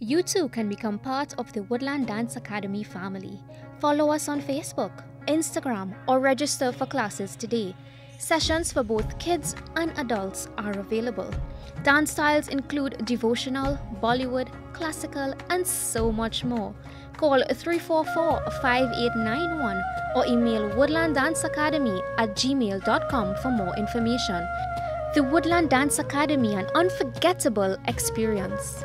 You too can become part of the Woodland Dance Academy family. Follow us on Facebook, Instagram, or register for classes today. Sessions for both kids and adults are available. Dance styles include devotional, Bollywood, classical, and so much more. Call 344 5891 or email woodlanddance.academy at gmail.com for more information. The Woodland Dance Academy, an unforgettable experience.